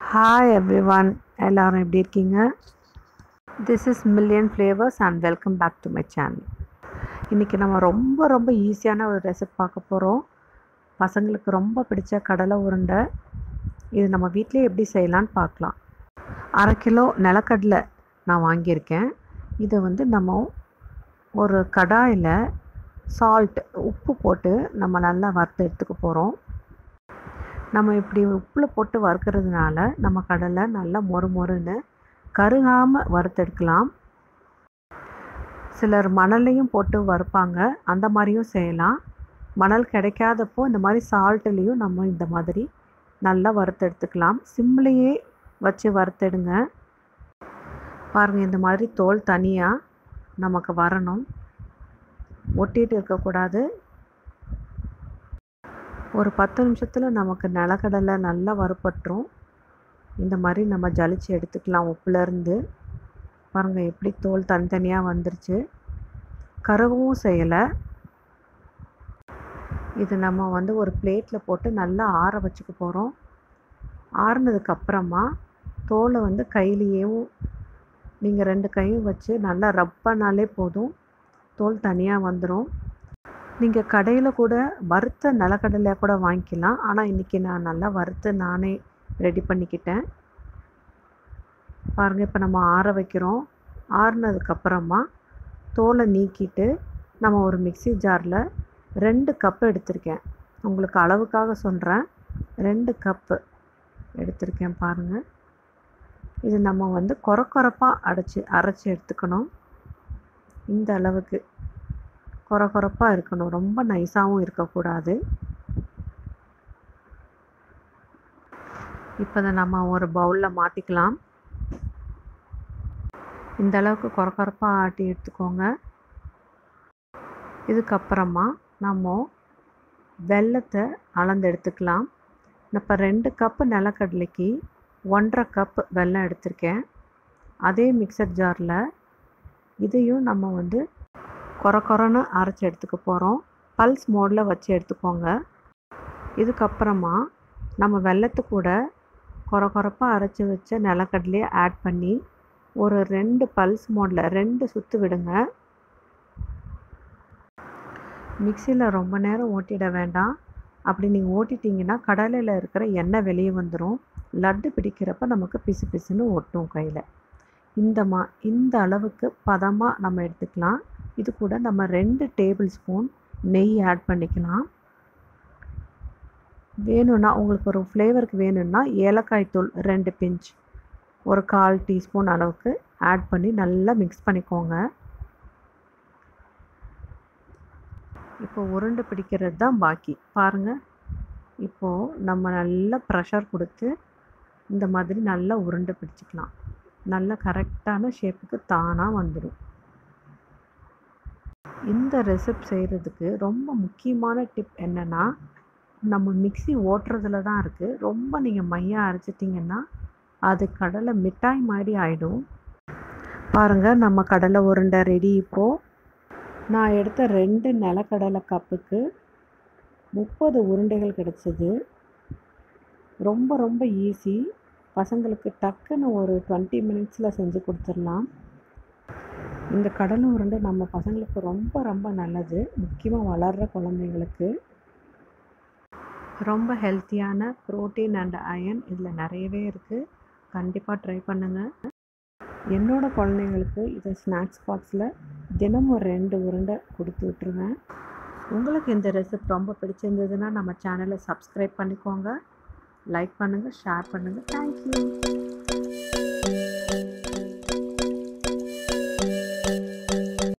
Hi every one எல்லாரும் எப்படி இருக்கீங்க? This is Million Flavours and welcome back to my channel இன்றைக்கி நம்ம ரொம்ப ரொம்ப ஈஸியான ஒரு ரெசிபி பார்க்க போகிறோம் பசங்களுக்கு ரொம்ப பிடிச்ச கடலை உருண்டை. இது நம்ம வீட்டிலே எப்படி செய்யலான்னு பார்க்கலாம். அரை கிலோ நிலக்கடலை நான் வாங்கியிருக்கேன். இதை வந்து நம்ம ஒரு கடாயில் சால்ட் உப்பு போட்டு நம்ம நல்லா வறுத்து எடுத்துக்க போகிறோம் நம்ம இப்படி உப்பில் போட்டு வறுக்கிறதுனால நம்ம கடலை நல்லா மொறு மொறுன்னு கருகாமல் வறுத்தெடுக்கலாம். சிலர் மணலையும் போட்டு வறுப்பாங்க. அந்த மாதிரியும் செய்யலாம். மணல் கிடைக்காதப்போ இந்த மாதிரி சால்ட்டுலேயும் நம்ம இந்த மாதிரி நல்லா வறுத்தெடுத்துக்கலாம். சிம்லேயே வச்சு வறுத்தெடுங்க. பாருங்கள் இந்த மாதிரி தோல் தனியாக நமக்கு வரணும். ஒட்டிகிட்டு இருக்கக்கூடாது. ஒரு பத்து நிமிஷத்தில் நமக்கு நிலக்கடலை நல்லா வறுப்பட்டுரும் இந்த மாதிரி நம்ம ஜலிச்சு எடுத்துக்கலாம் உப்புலேருந்து பாருங்கள் எப்படி தோல் தனித்தனியாக வந்துருச்சு. கருகவும் செய்யலை. இது நம்ம வந்து ஒரு பிளேட்டில் போட்டு நல்லா ஆற வச்சுக்க போகிறோம் ஆறுனதுக்கப்புறமா தோலை வந்து கையிலேயும் நீங்கள் ரெண்டு கையும் வச்சு நல்லா ரப் பண்ணாலே போதும். தோல் தனியாக வந்துடும் நீங்கள் கடையில் கூட வறுத்த நிலக்கடலையாக கூட வாங்கிக்கலாம். ஆனால் இன்றைக்கி நான் நல்லா வறுத்து நானே ரெடி பண்ணிக்கிட்டேன். பாருங்கள் இப்போ நம்ம ஆற வைக்கிறோம். ஆறுனதுக்கப்புறமா தோலை நீக்கிட்டு நம்ம ஒரு மிக்சி ஜாரில் ரெண்டு கப்பு எடுத்திருக்கேன். உங்களுக்கு அளவுக்காக சொல்கிறேன் ரெண்டு கப்பு எடுத்திருக்கேன் பாருங்கள் இது நம்ம வந்து கொர கொரப்பாக அடைச்சி அரைச்சி எடுத்துக்கணும். இந்த அளவுக்கு. கொர கொரப்பாக இருக்கணும். ரொம்ப நைஸாகவும் இருக்கக்கூடாது. இப்போ இதை நம்ம ஒரு பவுலில் மாற்றிக்கலாம் இந்த அளவுக்கு கொர கொரப்பாக ஆட்டி எடுத்துக்கோங்க. இதுக்கப்புறமா நம்ம வெல்லத்தை அளந்து எடுத்துக்கலாம். இப்போ ரெண்டு கப்பு நிலக்கடலைக்கு ஒன்றரை கப் வெல்லம் எடுத்திருக்கேன். அதே மிக்சர் ஜாரில் இதையும் நம்ம வந்து கொர கொரன்னு அரைச்சி எடுத்துக்க போகிறோம் பல்ஸ் மோடில் வச்சு எடுத்துக்கோங்க. இதுக்கப்புறமா நம்ம வெள்ளத்து கூட கொர கொரப்பாக அரைச்சி வச்ச நிலக்கடலையை ஆட் பண்ணி ஒரு ரெண்டு பல்ஸ் மோடில் ரெண்டு சுற்று விடுங்க. மிக்சியில் ரொம்ப நேரம் ஓட்டிட வேண்டாம். அப்படி நீங்கள் ஓட்டிட்டிங்கன்னா கடலையில் இருக்கிற எண்ணெய் வெளியே வந்துடும் லட்டு பிடிக்கிறப்ப நமக்கு பிசு பிசுன்னு ஒட்டும் கையில். இந்த மா இந்த அளவுக்கு பதமாக நம்ம எடுத்துக்கலாம். இது கூட நம்ம ரெண்டு டேபிள் ஸ்பூன் நெய் ஆட் பண்ணிக்கலாம். வேணும்னா உங்களுக்கு ஒரு ஃப்ளேவருக்கு வேணும்னா ஏலக்காய் தூள் ரெண்டு பிஞ்ச் ஒரு கால் டீஸ்பூன் அளவுக்கு ஆட் பண்ணி நல்லா மிக்ஸ் பண்ணிக்கோங்க. இப்போ உருண்டை பிடிக்கிறது தான் பாக்கி. பாருங்கள் இப்போது நம்ம நல்லா ப்ரெஷர் கொடுத்து இந்த மாதிரி நல்லா உருண்டை பிடிச்சிக்கலாம். நல்லா கரெக்டான ஷேப்புக்கு தானாக வந்துடும் இந்த ரெசிப் செய்கிறதுக்கு ரொம்ப முக்கியமான டிப் என்னென்னா நம்ம மிக்சி ஓட்டுறதுல தான் இருக்குது ரொம்ப நீங்கள் மையாக அரைச்சிட்டிங்கன்னா அது கடலை மிட்டாய் மாதிரி ஆகிடும் பாருங்கள் நம்ம கடலை உருண்டை ரெடி இப்போது நான் எடுத்த ரெண்டு நிலக்கடலை கப்புக்கு முப்பது உருண்டைகள் கிடச்சிது. ரொம்ப ரொம்ப ஈஸி பசங்களுக்கு டக்குன்னு ஒரு டுவெண்ட்டி மினிட்ஸில் செஞ்சு கொடுத்துடலாம். இந்த கடலை உருண்டை நம்ம பசங்களுக்கு ரொம்ப ரொம்ப நல்லது. முக்கியமாக வளர்கிற குழந்தைங்களுக்கு. ரொம்ப ஹெல்த்தியான ப்ரோட்டீன் அண்ட் அயன் இதில் நிறையவே இருக்குது கண்டிப்பாக ட்ரை பண்ணுங்கள் என்னோடய குழந்தைங்களுக்கு இதை ஸ்நாக்ஸ் பாக்ஸில் தினமும் ரெண்டு உருண்டை கொடுத்து விட்ருவேன் உங்களுக்கு இந்த ரெசிபி ரொம்ப பிடிச்சிருந்ததுன்னா நம்ம சேனலை சப்ஸ்கிரைப் பண்ணிக்கோங்க. லைக் பண்ணுங்கள் ஷேர் பண்ணுங்கள் தேங்க்யூ